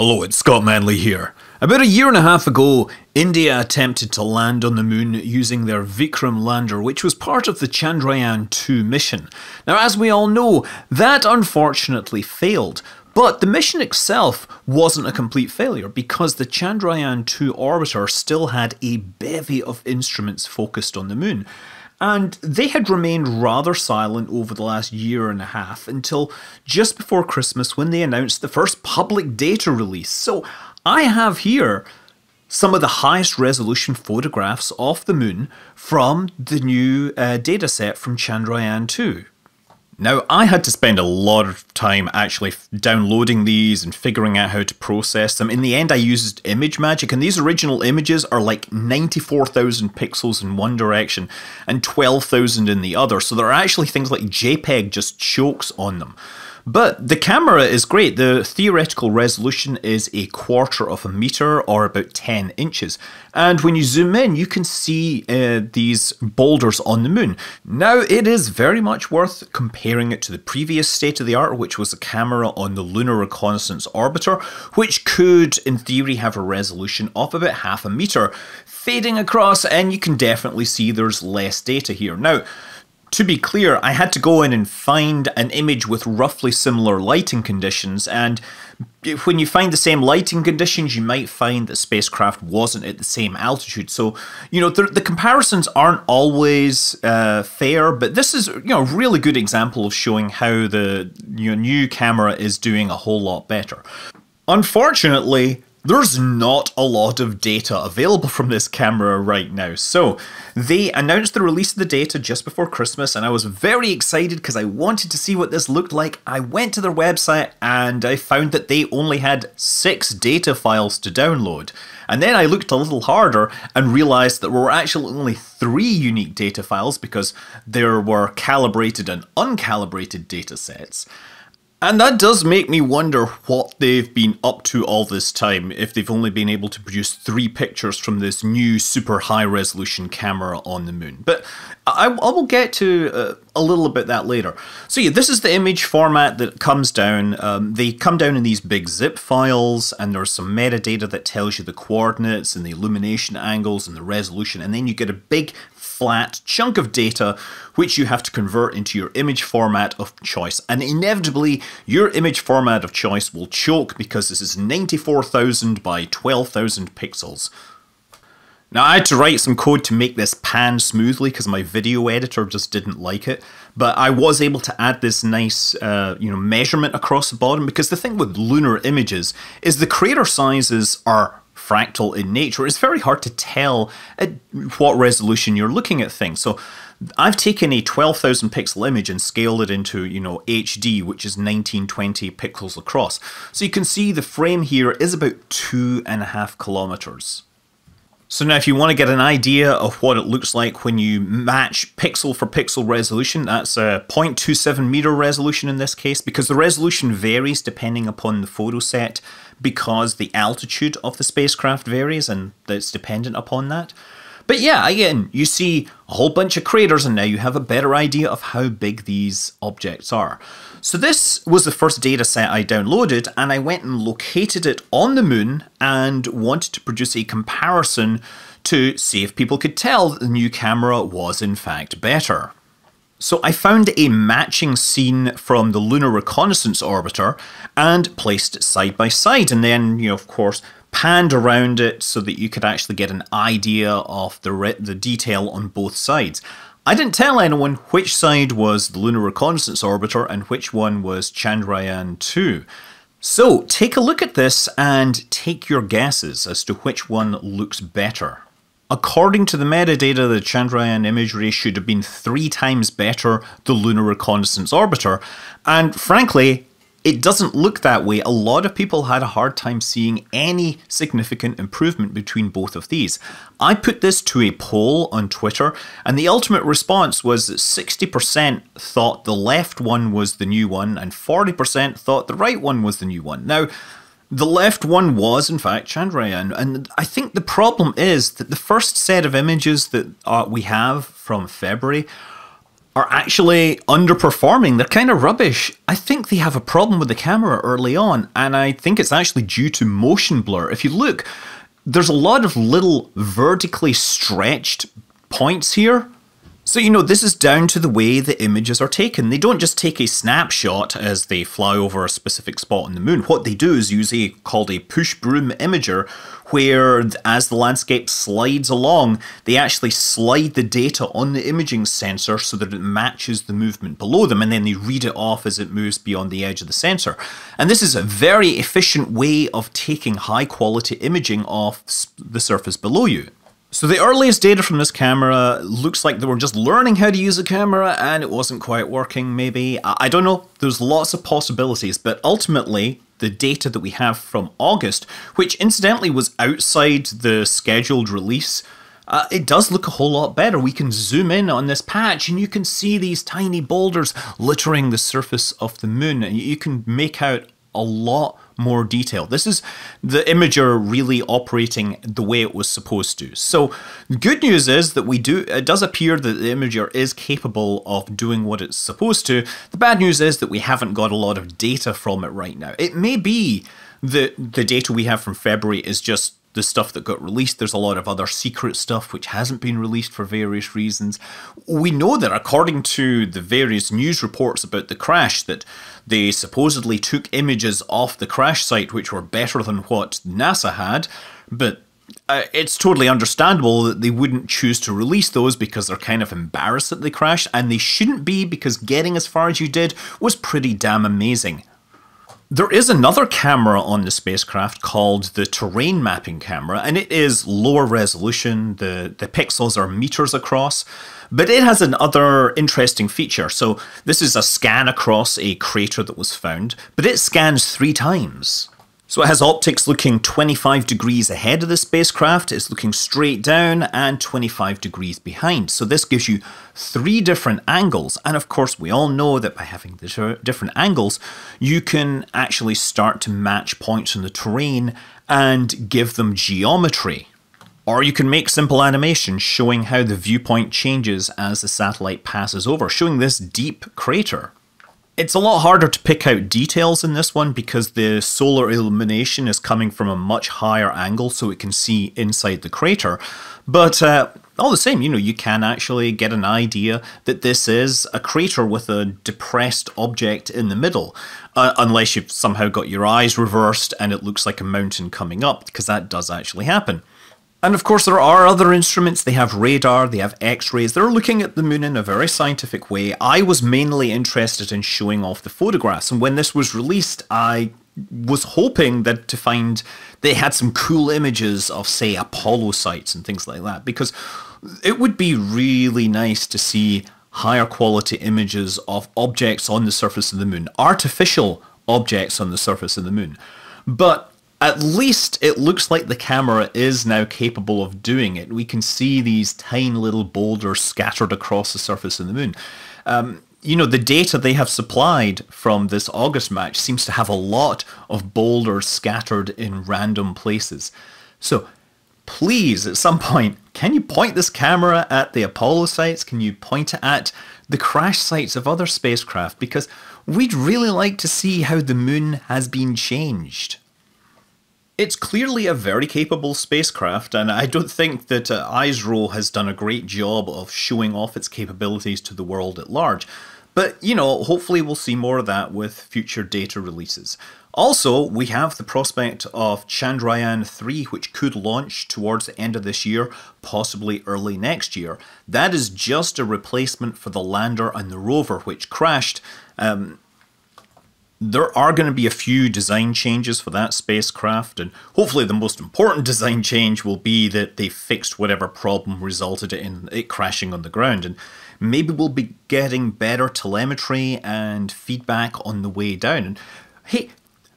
Hello, it's Scott Manley here. About a year and a half ago, India attempted to land on the moon using their Vikram lander, which was part of the Chandrayaan 2 mission. Now, as we all know, that unfortunately failed. But the mission itself wasn't a complete failure because the Chandrayaan 2 orbiter still had a bevy of instruments focused on the moon. And they had remained rather silent over the last year and a half until just before Christmas when they announced the first public data release. So I have here some of the highest resolution photographs of the moon from the new uh, dataset from Chandrayaan 2. Now, I had to spend a lot of time actually downloading these and figuring out how to process them. In the end, I used ImageMagick, and these original images are like 94,000 pixels in one direction and 12,000 in the other. So there are actually things like JPEG just chokes on them. But the camera is great. The theoretical resolution is a quarter of a meter or about 10 inches. And when you zoom in, you can see uh, these boulders on the moon. Now, it is very much worth comparing it to the previous state of the art, which was a camera on the Lunar Reconnaissance Orbiter, which could, in theory, have a resolution of about half a meter. Fading across, and you can definitely see there's less data here. Now, to be clear, I had to go in and find an image with roughly similar lighting conditions, and when you find the same lighting conditions, you might find that spacecraft wasn't at the same altitude. So, you know, the, the comparisons aren't always uh, fair, but this is, you know, a really good example of showing how the you know, new camera is doing a whole lot better. Unfortunately, there's not a lot of data available from this camera right now. So they announced the release of the data just before Christmas and I was very excited because I wanted to see what this looked like. I went to their website and I found that they only had six data files to download. And then I looked a little harder and realized that there were actually only three unique data files because there were calibrated and uncalibrated data sets. And that does make me wonder what they've been up to all this time, if they've only been able to produce three pictures from this new super high resolution camera on the moon. But I, I will get to uh, a little bit that later. So yeah, this is the image format that comes down. Um, they come down in these big zip files, and there's some metadata that tells you the coordinates and the illumination angles and the resolution, and then you get a big flat chunk of data which you have to convert into your image format of choice. And inevitably, your image format of choice will choke because this is 94,000 by 12,000 pixels. Now I had to write some code to make this pan smoothly because my video editor just didn't like it, but I was able to add this nice uh, you know measurement across the bottom because the thing with lunar images is the crater sizes are fractal in nature, it's very hard to tell at what resolution you're looking at things. So I've taken a 12,000 pixel image and scaled it into, you know, HD, which is 1920 pixels across. So you can see the frame here is about two and a half kilometers. So now if you want to get an idea of what it looks like when you match pixel for pixel resolution, that's a 0.27 meter resolution in this case, because the resolution varies depending upon the photo set, because the altitude of the spacecraft varies and it's dependent upon that. But yeah, again, you see a whole bunch of craters and now you have a better idea of how big these objects are. So this was the first data set I downloaded and I went and located it on the moon and wanted to produce a comparison to see if people could tell the new camera was in fact better. So I found a matching scene from the Lunar Reconnaissance Orbiter and placed it side by side and then, you know, of course, panned around it so that you could actually get an idea of the, the detail on both sides. I didn't tell anyone which side was the Lunar Reconnaissance Orbiter and which one was Chandrayaan 2. So take a look at this and take your guesses as to which one looks better. According to the metadata, the Chandrayaan imagery should have been three times better the Lunar Reconnaissance Orbiter, and frankly, it doesn't look that way. A lot of people had a hard time seeing any significant improvement between both of these. I put this to a poll on Twitter, and the ultimate response was that 60% thought the left one was the new one, and 40% thought the right one was the new one. Now, the left one was, in fact, Chandrayaan, and I think the problem is that the first set of images that uh, we have from February are actually underperforming. They're kind of rubbish. I think they have a problem with the camera early on, and I think it's actually due to motion blur. If you look, there's a lot of little vertically stretched points here so, you know, this is down to the way the images are taken. They don't just take a snapshot as they fly over a specific spot on the moon. What they do is use a called a push broom imager, where as the landscape slides along, they actually slide the data on the imaging sensor so that it matches the movement below them, and then they read it off as it moves beyond the edge of the sensor. And this is a very efficient way of taking high quality imaging off the surface below you. So the earliest data from this camera looks like they were just learning how to use a camera and it wasn't quite working maybe. I don't know, there's lots of possibilities, but ultimately the data that we have from August, which incidentally was outside the scheduled release, uh, it does look a whole lot better. We can zoom in on this patch and you can see these tiny boulders littering the surface of the moon. You can make out a lot more detail. This is the imager really operating the way it was supposed to. So good news is that we do it does appear that the imager is capable of doing what it's supposed to. The bad news is that we haven't got a lot of data from it right now. It may be that the data we have from February is just the stuff that got released. There's a lot of other secret stuff which hasn't been released for various reasons. We know that according to the various news reports about the crash that they supposedly took images off the crash site which were better than what NASA had, but uh, it's totally understandable that they wouldn't choose to release those because they're kind of embarrassed that they crashed, and they shouldn't be because getting as far as you did was pretty damn amazing. There is another camera on the spacecraft called the terrain mapping camera, and it is lower resolution. The, the pixels are meters across, but it has another interesting feature. So, this is a scan across a crater that was found, but it scans three times. So it has optics looking 25 degrees ahead of the spacecraft, it's looking straight down, and 25 degrees behind. So this gives you three different angles. And of course, we all know that by having the different angles, you can actually start to match points in the terrain and give them geometry. Or you can make simple animations showing how the viewpoint changes as the satellite passes over, showing this deep crater. It's a lot harder to pick out details in this one because the solar illumination is coming from a much higher angle so it can see inside the crater. But uh, all the same, you know, you can actually get an idea that this is a crater with a depressed object in the middle, uh, unless you've somehow got your eyes reversed and it looks like a mountain coming up, because that does actually happen. And of course, there are other instruments. They have radar, they have x rays. They're looking at the moon in a very scientific way. I was mainly interested in showing off the photographs. And when this was released, I was hoping that to find they had some cool images of, say, Apollo sites and things like that. Because it would be really nice to see higher quality images of objects on the surface of the moon, artificial objects on the surface of the moon. But at least it looks like the camera is now capable of doing it. We can see these tiny little boulders scattered across the surface of the moon. Um, you know, the data they have supplied from this August match seems to have a lot of boulders scattered in random places. So please, at some point, can you point this camera at the Apollo sites? Can you point it at the crash sites of other spacecraft? Because we'd really like to see how the moon has been changed. It's clearly a very capable spacecraft, and I don't think that uh, ISRO has done a great job of showing off its capabilities to the world at large. But, you know, hopefully we'll see more of that with future data releases. Also, we have the prospect of Chandrayaan 3, which could launch towards the end of this year, possibly early next year. That is just a replacement for the lander and the rover, which crashed. Um, there are going to be a few design changes for that spacecraft, and hopefully the most important design change will be that they fixed whatever problem resulted in it crashing on the ground. And maybe we'll be getting better telemetry and feedback on the way down. And hey,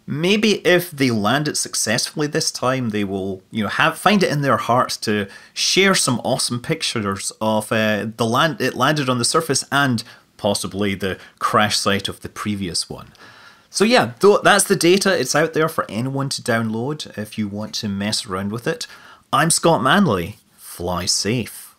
maybe if they land it successfully this time, they will, you know, have find it in their hearts to share some awesome pictures of uh, the land it landed on the surface and possibly the crash site of the previous one. So yeah, that's the data. It's out there for anyone to download if you want to mess around with it. I'm Scott Manley. Fly safe.